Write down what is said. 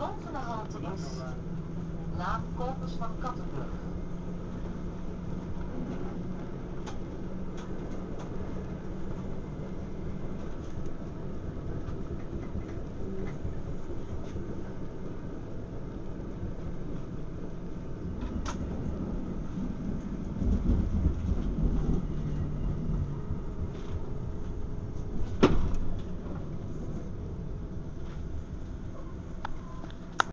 volgende halte is Laan Kopers van Kattenburg.